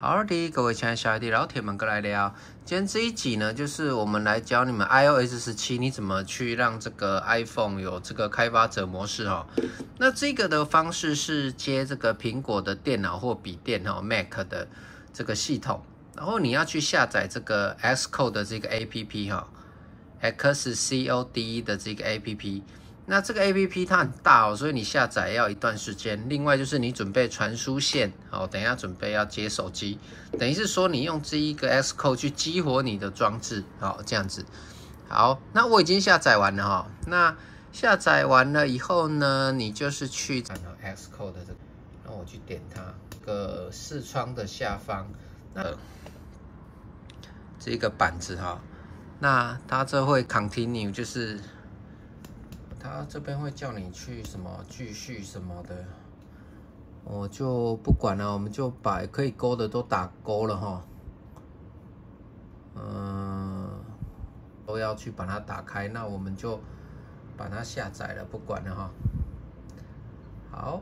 好的，各位亲爱的小弟弟、老铁们，过来聊。今天这一集呢，就是我们来教你们 iOS 十七，你怎么去让这个 iPhone 有这个开发者模式哈。那这个的方式是接这个苹果的电脑或笔电哈，Mac 的这个系统，然后你要去下载这个 Xcode 的这个 APP 哈，Xcode 的这个 APP。那这个 A P P 它很大哦，所以你下载要一段时间。另外就是你准备传输线哦，等一下准备要接手机，等于是说你用这一个 S Code 去激活你的装置，好这样子。好，那我已经下载完了哈。那下载完了以后呢，你就是去看到 S Code 的这个，那我去点它一个视窗的下方，那这个板子哈，那它这会 Continue 就是。他这边会叫你去什么继续什么的，我就不管了，我们就把可以勾的都打勾了哈。嗯，都要去把它打开，那我们就把它下载了，不管了哈。好，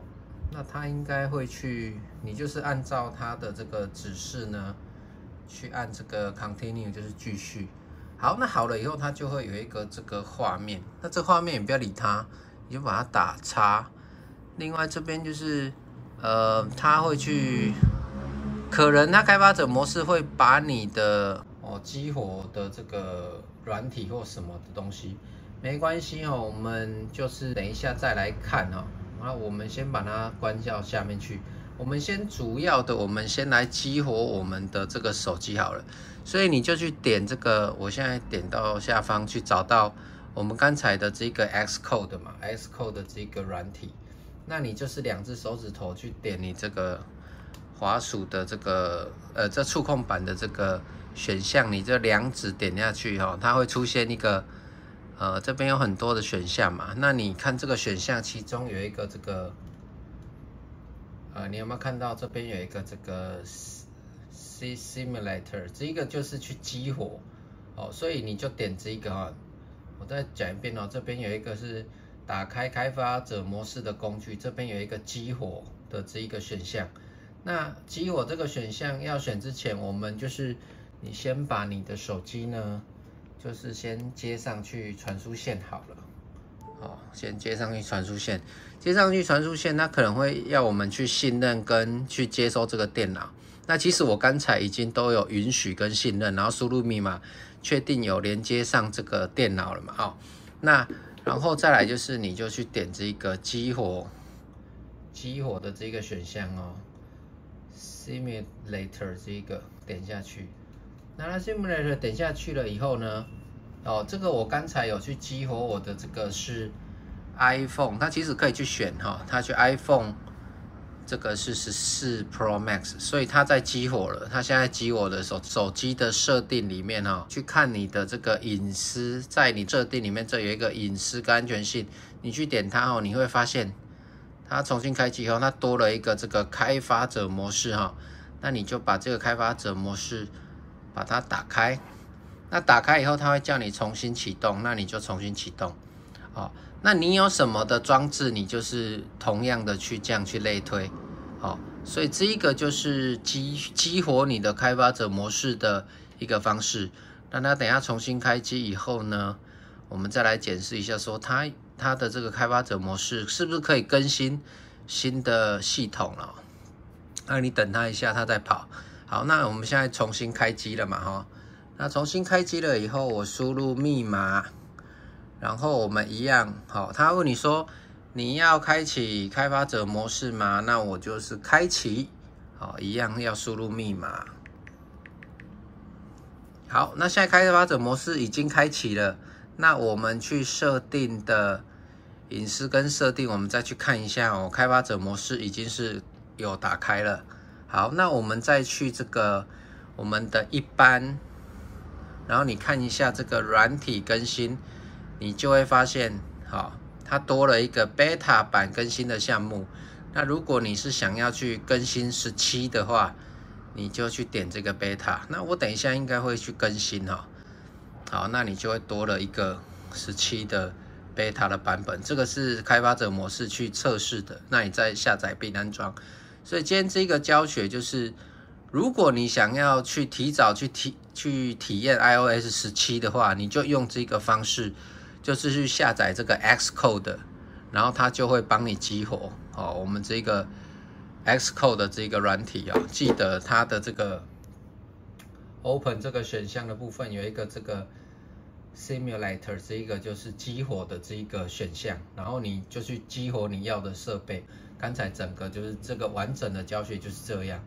那他应该会去，你就是按照他的这个指示呢，去按这个 continue，就是继续。好，那好了以后，它就会有一个这个画面。那这画面你不要理它，你就把它打叉。另外这边就是，呃，它会去，可能它开发者模式会把你的哦激活的这个软体或什么的东西，没关系哦，我们就是等一下再来看哦。那我们先把它关掉下面去。我们先主要的，我们先来激活我们的这个手机好了。所以你就去点这个，我现在点到下方去找到我们刚才的这个 Xcode 嘛，Xcode 的这个软体。那你就是两只手指头去点你这个滑鼠的这个呃这触控板的这个选项，你这两指点下去哈，它会出现一个呃这边有很多的选项嘛。那你看这个选项其中有一个这个呃，你有没有看到这边有一个这个？C Simulator 这一个就是去激活哦，所以你就点这一个啊。我再讲一遍哦，这边有一个是打开开发者模式的工具，这边有一个激活的这一个选项。那激活这个选项要选之前，我们就是你先把你的手机呢，就是先接上去传输线好了。好，先接上去传输线，接上去传输线，它可能会要我们去信任跟去接收这个电脑。那其实我刚才已经都有允许跟信任，然后输入密码，确定有连接上这个电脑了嘛？哦，那然后再来就是你就去点这个激活，激活的这个选项哦，Simulator 这个点下去，那 Simulator 点下去了以后呢，哦，这个我刚才有去激活我的这个是 iPhone，它其实可以去选哈，它去 iPhone。这个是十四 Pro Max，所以它在激活了。它现在激活的手手机的设定里面哈，去看你的这个隐私，在你设定里面这有一个隐私跟安全性，你去点它哦，你会发现它重新开机后，它多了一个这个开发者模式哈。那你就把这个开发者模式把它打开，那打开以后，它会叫你重新启动，那你就重新启动，哦。那你有什么的装置，你就是同样的去这样去类推，好，所以这一个就是激激活你的开发者模式的一个方式。那它等下重新开机以后呢，我们再来检视一下，说它它的这个开发者模式是不是可以更新新的系统了？那你等它一下，它再跑。好，那我们现在重新开机了嘛，哈，那重新开机了以后，我输入密码。然后我们一样，好，他问你说你要开启开发者模式吗？那我就是开启，好，一样要输入密码。好，那现在开发者模式已经开启了，那我们去设定的隐私跟设定，我们再去看一下哦。开发者模式已经是有打开了。好，那我们再去这个我们的一般，然后你看一下这个软体更新。你就会发现，好，它多了一个 beta 版更新的项目。那如果你是想要去更新十七的话，你就去点这个 beta。那我等一下应该会去更新哈。好，那你就会多了一个十七的 beta 的版本。这个是开发者模式去测试的。那你再下载并安装。所以今天这个教学就是。如果你想要去提早去体去体验 iOS 十七的话，你就用这个方式，就是去下载这个 Xcode，然后它就会帮你激活哦。我们这个 Xcode 的这个软体啊，记得它的这个 Open 这个选项的部分有一个这个 Simulator，这一个就是激活的这一个选项，然后你就去激活你要的设备。刚才整个就是这个完整的教学就是这样。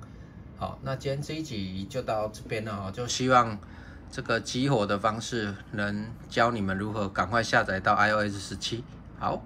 好，那今天这一集就到这边了，就希望这个激活的方式能教你们如何赶快下载到 iOS 十七。好。